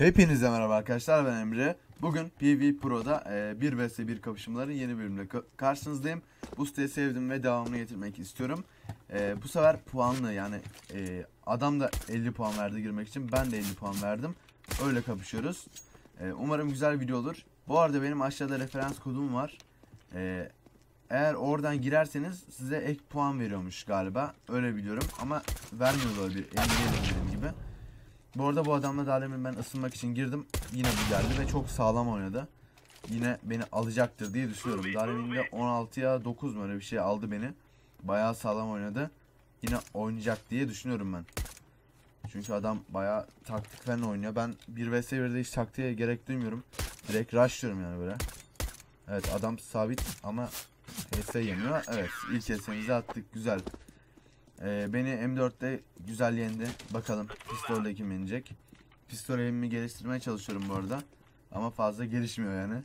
Hepinize merhaba arkadaşlar ben Emre. Bugün PV Pro'da e, 1 vs 1 kapışmaların yeni bölümle ka- karşınızdayım. Bu siteyi sevdim ve devamını getirmek istiyorum. E, bu sefer puanlı yani e, adam da 50 puan verdi girmek için ben de 50 puan verdim. Öyle kapışıyoruz. E, umarım güzel video olur. Bu arada benim aşağıda referans kodum var. E, eğer oradan girerseniz size ek puan veriyormuş galiba. Öyle biliyorum ama vermiyor da bir emin değilim dediğim gibi. Bu arada bu adamla daha demin ben ısınmak için girdim. Yine bu geldi ve çok sağlam oynadı. Yine beni alacaktır diye düşünüyorum. Daha demin de 16'ya 9 mu öyle bir şey aldı beni. Bayağı sağlam oynadı. Yine oynayacak diye düşünüyorum ben. Çünkü adam bayağı taktik falan oynuyor. Ben 1 vs 1'de hiç taktiğe gerek duymuyorum. Direkt rushlıyorum yani böyle. Evet adam sabit ama HS yemiyor. Evet ilk HS'mizi attık güzel. Ee, beni M4'te güzel yendi. Bakalım pistolle kim yenecek. Pistol eğimimi geliştirmeye çalışıyorum bu arada. Ama fazla gelişmiyor yani.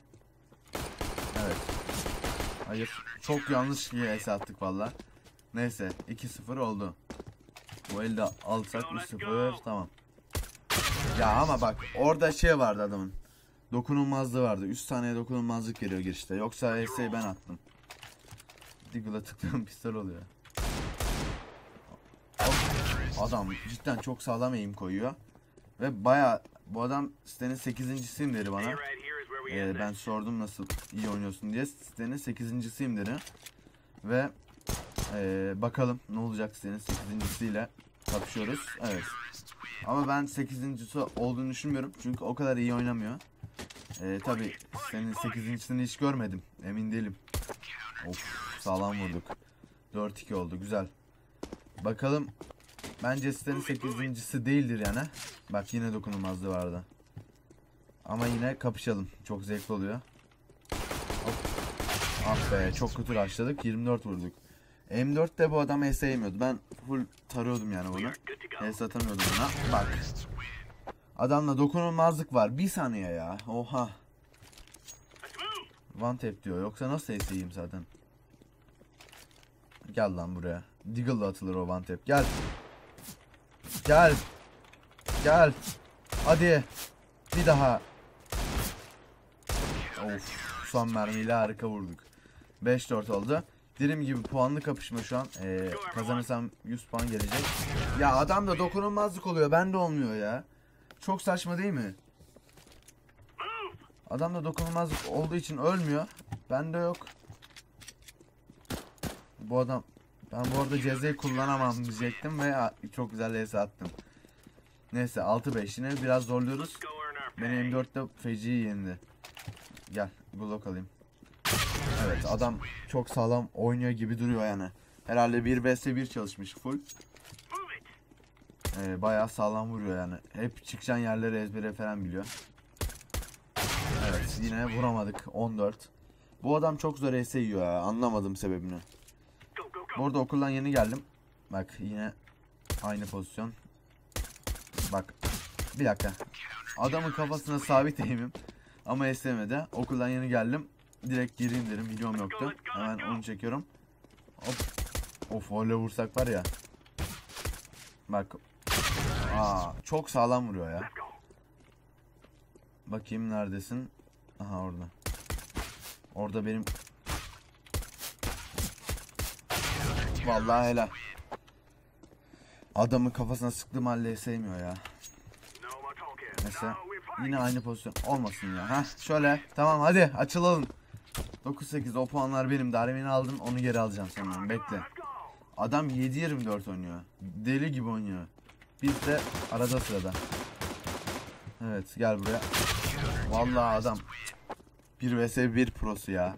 Evet. Hayır. Çok yanlış HS attık valla. Neyse 2-0 oldu. Bu elde alsak 3-0 tamam. Ya ama bak orada şey vardı adamın. Dokunulmazlığı vardı. 3 saniye dokunulmazlık geliyor girişte. Yoksa HS'yi ben attım. Diggle'a tıklıyorum pistol oluyor. Adam cidden çok sağlam eğim koyuyor. Ve baya bu adam sitenin 8.siyim dedi bana. Ee, ben sordum nasıl iyi oynuyorsun diye. Sitenin 8.siyim dedi. Ve ee, bakalım ne olacak sitenin 8.siyle kapışıyoruz. Evet. Ama ben 8. olduğunu düşünmüyorum. Çünkü o kadar iyi oynamıyor. Ee, Tabi senin 8.sini hiç görmedim. Emin değilim. Of sağlam vurduk. 4-2 oldu güzel. Bakalım Bence sitenin 8.si değildir yani. Bak yine dokunulmazlığı vardı. Ama yine kapışalım. Çok zevkli oluyor. Hop. Ah be çok kötü başladık. 24 vurduk. M4 de bu adam HS yemiyordu. Ben full tarıyordum yani bunu. HS atamıyordum buna. Bak. Adamla dokunulmazlık var. Bir saniye ya. Oha. One tap diyor. Yoksa nasıl HS yiyeyim zaten. Gel lan buraya. Deagle'la atılır o one tap. Gel. Gel. Gel. Hadi. Bir daha. Of. Son mermiyle harika vurduk. 5-4 oldu. Dediğim gibi puanlı kapışma şu an. Ee, kazanırsam 100 puan gelecek. Ya adam da dokunulmazlık oluyor. Bende olmuyor ya. Çok saçma değil mi? Adam da dokunulmazlık olduğu için ölmüyor. Bende yok. Bu adam ben bu arada cezayı kullanamam diyecektim ve çok güzel HS attım. Neyse 6-5 yine biraz zorluyoruz. Beni M4'te feci yendi. Gel Glock alayım. Evet adam çok sağlam oynuyor gibi duruyor yani. Herhalde 1 vs 1 çalışmış full. Ee, bayağı sağlam vuruyor yani. Hep çıkacağın yerleri ezbere falan biliyor. Evet yine vuramadık 14. Bu adam çok zor HS yiyor ya anlamadım sebebini. Bu arada okuldan yeni geldim. Bak yine aynı pozisyon. Bak bir dakika. Adamın kafasına sabit eğimim. Ama esnemedi. Okuldan yeni geldim. Direkt gireyim dedim. Videom yoktu. Hemen onu çekiyorum. Hop. Of öyle vursak var ya. Bak. Aa, çok sağlam vuruyor ya. Bakayım neredesin? Aha orada. Orada benim Vallahi helal. Adamın kafasına sıktığım halde sevmiyor ya. Neyse. Yine aynı pozisyon olmasın ya. Heh şöyle. Tamam hadi açılalım. 9-8 o puanlar benim. Darwin'i aldım onu geri alacağım sonra. Bekle. Adam 7-24 oynuyor. Deli gibi oynuyor. Biz de arada sırada. Evet gel buraya. Vallahi adam 1 vs 1 prosu ya.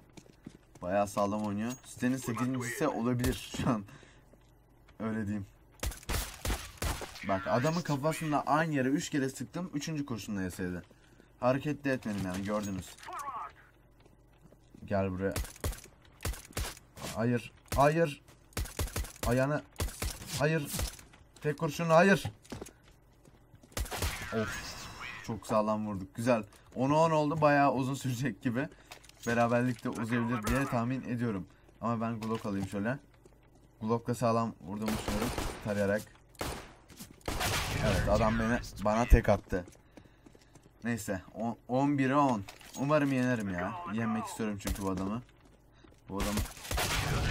Bayağı sağlam oynuyor. Sitenin 8.si olabilir şu an. Öyle diyeyim. Bak adamın kafasında aynı yere 3 kere sıktım. 3. kurşunla yasaydı. Hareket de etmedim yani gördünüz. Gel buraya. Hayır. Hayır. Ayağını. Hayır. Tek kurşun hayır. Of. Çok sağlam vurduk. Güzel. 10'a 10 oldu. Bayağı uzun sürecek gibi beraberlikte uzayabilir diye tahmin ediyorum. Ama ben Glock alayım şöyle. Glock'la sağlam vurdum düşünüyorum. Tarayarak. Evet adam beni bana tek attı. Neyse. on- 11'e 10. Umarım yenerim ya. Yenmek istiyorum çünkü bu adamı. Bu adamı.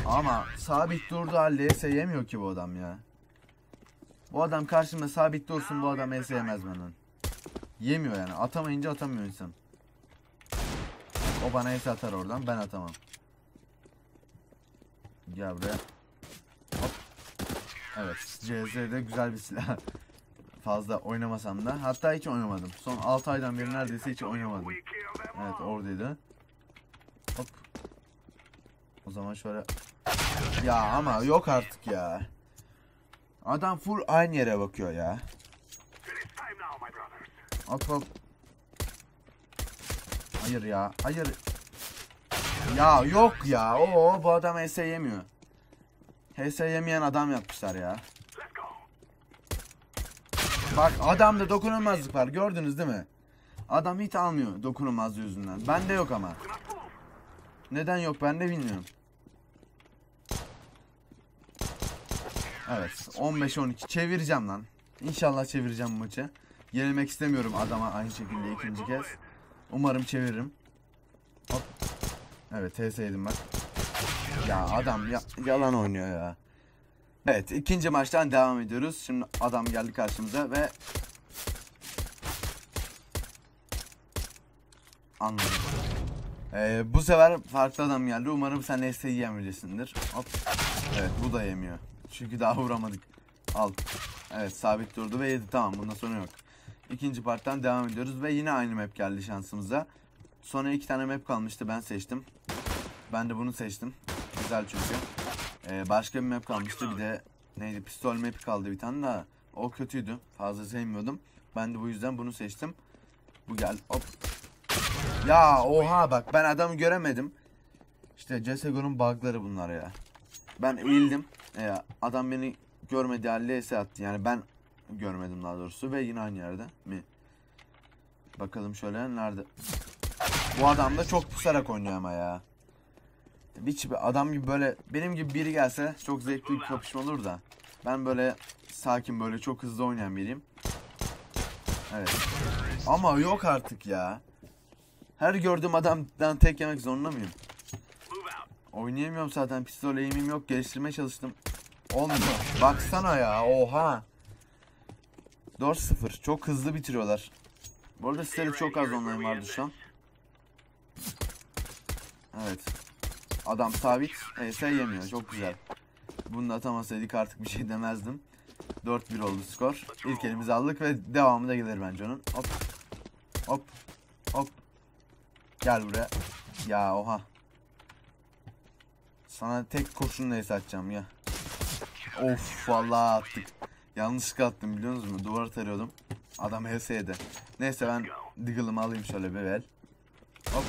Ama sabit durduğu halde ES yemiyor ki bu adam ya. Bu adam karşımda sabit dursun bu adam ES yemez benden. Yemiyor yani. Atamayınca atamıyor insan. O bana ES atar oradan ben atamam. Gel buraya. Hop. Evet. CZ'de güzel bir silah. Fazla oynamasam da. Hatta hiç oynamadım. Son 6 aydan beri neredeyse hiç oynamadım. Evet oradaydı. Hop. O zaman şöyle. Ya ama yok artık ya. Adam full aynı yere bakıyor ya. Hop hop. Hayır ya. Hayır. Ya yok ya. Oo bu adam HS yemiyor. HS yemeyen adam yapmışlar ya. Bak adamda dokunulmazlık var. Gördünüz değil mi? Adam hiç almıyor dokunulmazlığı yüzünden. Bende yok ama. Neden yok ben de bilmiyorum. Evet 15-12 çevireceğim lan. İnşallah çevireceğim maçı. Yenilmek istemiyorum adama aynı şekilde ikinci kez. Umarım çeviririm. Hop. Evet TS'ydim bak. Ya adam ya- yalan oynuyor ya. Evet ikinci maçtan devam ediyoruz. Şimdi adam geldi karşımıza ve Anladım. Ee, bu sefer farklı adam geldi. Umarım sen Neste'yi yemeyeceksindir. Hop. Evet bu da yemiyor. Çünkü daha vuramadık. Al. Evet sabit durdu ve yedi. Tamam bundan sonra yok. İkinci parttan devam ediyoruz ve yine aynı map geldi şansımıza. Sonra iki tane map kalmıştı ben seçtim. Ben de bunu seçtim. Güzel çünkü. Ee, başka bir map kalmıştı bir de neydi pistol map kaldı bir tane daha. O kötüydü. Fazla sevmiyordum. Ben de bu yüzden bunu seçtim. Bu gel. Hop. Ya oha bak ben adamı göremedim. İşte CSGO'nun bug'ları bunlar ya. Ben eğildim. Ee, adam beni görmedi halde ES attı. Yani ben görmedim daha doğrusu ve yine aynı yerde mi? Bakalım şöyle nerede? Bu adam da çok pusarak oynuyor ama ya. Hiç bir adam gibi böyle benim gibi biri gelse çok zevkli bir kapışma olur da. Ben böyle sakin böyle çok hızlı oynayan biriyim. Evet. Ama yok artık ya. Her gördüğüm adamdan tek yemek zorunda mıyım? Oynayamıyorum zaten. Pistol aim'im yok. Geliştirmeye çalıştım. Olmuyor. Baksana ya. Oha. 4-0. Çok hızlı bitiriyorlar. Bu arada sitede çok az online vardı şu an. Evet. Adam sabit. ES yemiyor. Çok güzel. Bunu da atamasaydık artık bir şey demezdim. 4-1 oldu skor. İlk elimizi aldık ve devamı da gelir bence onun. Hop. Hop. Hop. Gel buraya. Ya oha. Sana tek kurşunla es atacağım ya. Of vallahi attık. Yanlışlıkla attım biliyor musunuz? Duvar tarıyordum. Adam HS'ydi. Neyse ben Diggle'ımı alayım şöyle bir el. Hop.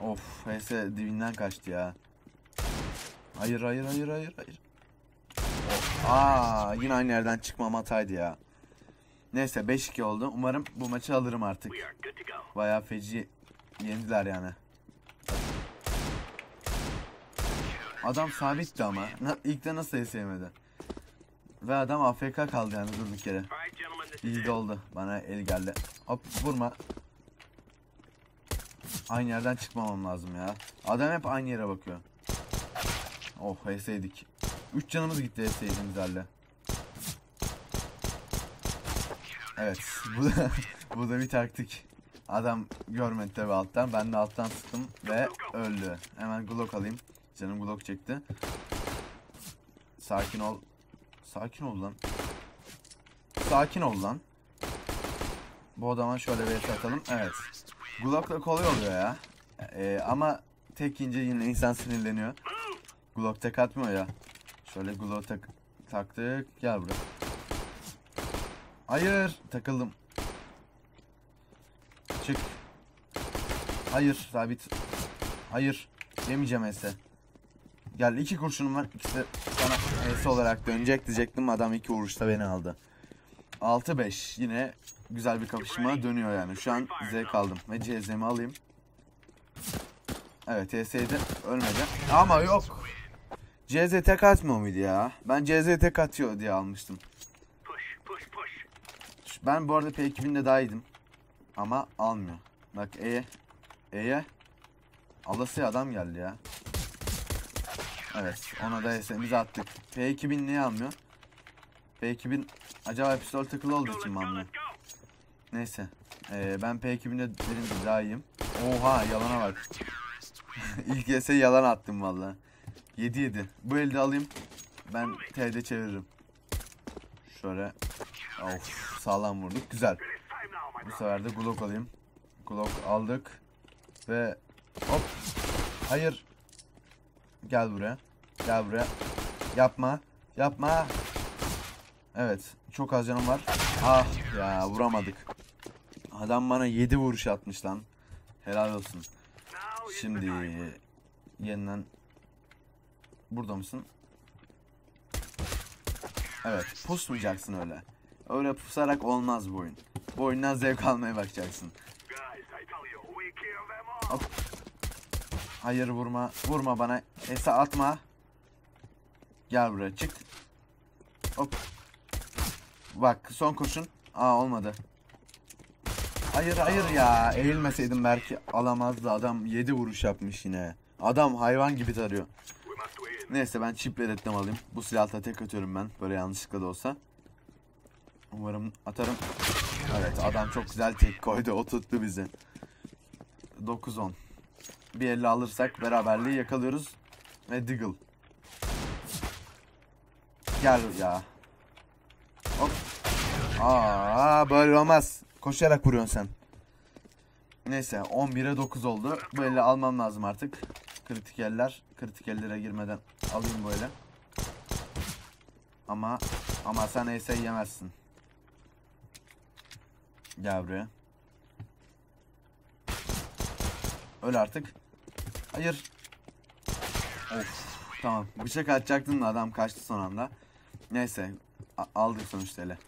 Of HS dibinden kaçtı ya. Hayır hayır hayır hayır hayır. Of. Aa yine aynı yerden çıkmam hataydı ya. Neyse 5-2 oldu. Umarım bu maçı alırım artık. Bayağı feci yendiler yani. Adam sabitti ama. İlk de nasıl sevmedi. Ve adam AFK kaldı yani durduk yere. İyi oldu. Bana el geldi. Hop vurma. Aynı yerden çıkmamam lazım ya. Adam hep aynı yere bakıyor. Oh HS'ydik. 3 canımız gitti HS'ydiğimiz halde. Evet. Bu da, bu da bir taktik. Adam görmedi tabi alttan. Ben de alttan sıktım ve öldü. Hemen Glock alayım. Canım Glock çekti. Sakin ol. Sakin ol lan. Sakin ol lan. Bu adama şöyle bir atalım. Evet. Glock'la kolay oluyor ya. Ee, ama tek ince yine insan sinirleniyor. Glock tek atmıyor ya. Şöyle Glock tak taktık. Gel buraya. Hayır. Takıldım. Çık. Hayır. Sabit. Hayır. Yemeyeceğim Ese. Gel iki kurşunum var. İkisi sana Ese olarak dönecek diyecektim. Adam iki vuruşta beni aldı. 6-5. Yine güzel bir kapışma dönüyor yani. Şu an zevk aldım. Ve CZ'mi alayım. Evet TS'de ölmedi. Ama yok. CZ tek atmıyor muydu ya? Ben CZ tek atıyor diye almıştım. Ben bu arada P2000'de daha iyiydim. Ama almıyor. Bak E'ye. E'ye. Alasıya adam geldi ya. Evet. Ona da SM'imizi attık. P2000 niye almıyor? P2000 acaba pistol takılı olduğu için mi almıyor? Neyse. Ee, ben P2000'de dediğim gibi daha iyiyim. Oha yalana bak. İlk ese yalan attım valla. 7 7. Bu elde alayım. Ben T'de çeviririm. Şöyle. Of sağlam vurduk. Güzel. Bu sefer de Glock alayım. Glock aldık. Ve hop. Hayır. Gel buraya. Gel buraya. Yapma. Yapma. Evet. Çok az canım var. Ah ya vuramadık. Adam bana 7 vuruş atmış lan. Helal olsun. Şimdi yeniden burada mısın? Evet, pusmayacaksın öyle. Öyle pusarak olmaz bu oyun. Bu oyundan zevk almaya bakacaksın. Hop. Hayır vurma, vurma bana. Esa atma. Gel buraya çık. Hop. Bak son kurşun. Aa olmadı. Hayır hayır ya. Eğilmeseydim belki alamazdı. Adam 7 vuruş yapmış yine. Adam hayvan gibi tarıyor. Neyse ben çip velettem alayım. Bu silahla tek atıyorum ben. Böyle yanlışlıkla da olsa. Umarım atarım. Evet adam çok güzel tek koydu. O tuttu bizi. 9-10. Bir elle alırsak beraberliği yakalıyoruz. Ve Diggle. Gel ya. Hop. Aa böyle olmaz. Koşarak vuruyorsun sen. Neyse 11'e 9 oldu. Bu eli almam lazım artık. Kritik eller. Kritik ellere girmeden alayım böyle. Ama ama sen ES yemezsin. Gel buraya. Öl artık. Hayır. Of. Tamam. Bıçak atacaktım da adam kaçtı son anda. Neyse. a- aldık sonuçta ele.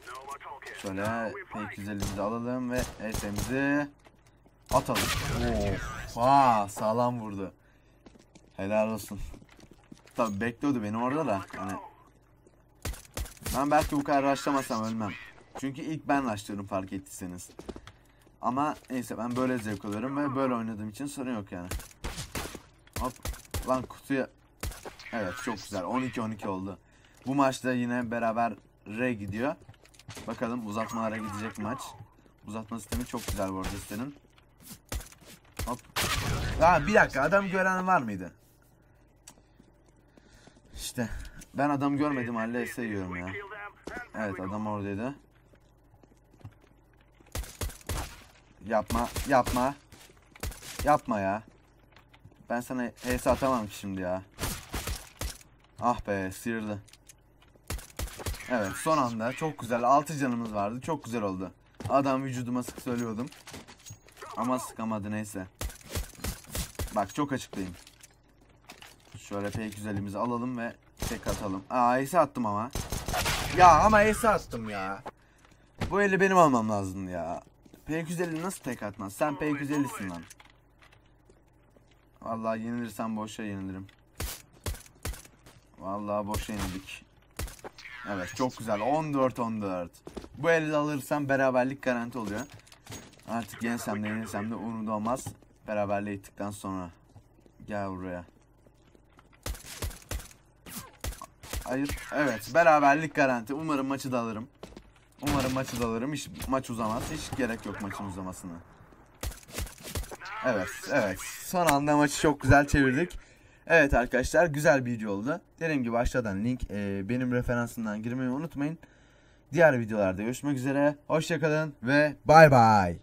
Şöyle P250'mizi alalım ve ES'imizi atalım. Of. Aa, sağlam vurdu. Helal olsun. Tabi bekliyordu beni orada da. Hani ben belki bu kadar rushlamasam ölmem. Çünkü ilk ben rushlıyorum fark ettiyseniz. Ama neyse ben böyle zevk alıyorum ve böyle oynadığım için sorun yok yani. Lan kutuya. Evet çok güzel. 12-12 oldu. Bu maçta yine beraber R gidiyor. Bakalım uzatmalara gidecek maç. Uzatma sistemi çok güzel bu arada sitenin. Hop. Ha bir dakika adam gören var mıydı? İşte ben adam görmedim halde seviyorum ya. Evet adam oradaydı. Yapma yapma. Yapma ya. Ben sana HS atamam ki şimdi ya. Ah be sıyırdı. Evet son anda çok güzel 6 canımız vardı çok güzel oldu. Adam vücuduma sık söylüyordum. Ama sıkamadı neyse. Bak çok açıklayayım. Şöyle P250'mizi alalım ve tek atalım. Aa ace attım ama. Ya ama ace attım ya. Bu eli benim almam lazım ya. P250 nasıl tek atmaz? Sen P250'sin lan. Vallahi yenilirsem boşa yenilirim. Vallahi boşa yenildik. Evet çok güzel 14-14. Bu eli alırsam beraberlik garanti oluyor. Artık yensem de yenilsem de umurumda olmaz. Beraberliğe gittikten sonra. Gel buraya. Hayır. Evet. Beraberlik garanti. Umarım maçı da alırım. Umarım maçı da alırım. Hiç maç uzamaz. Hiç gerek yok maçın uzamasına. Evet. Evet. Son anda maçı çok güzel çevirdik. Evet arkadaşlar güzel bir video oldu. Dediğim gibi aşağıdan link e, benim referansımdan girmeyi unutmayın. Diğer videolarda görüşmek üzere. Hoşçakalın ve bay bay.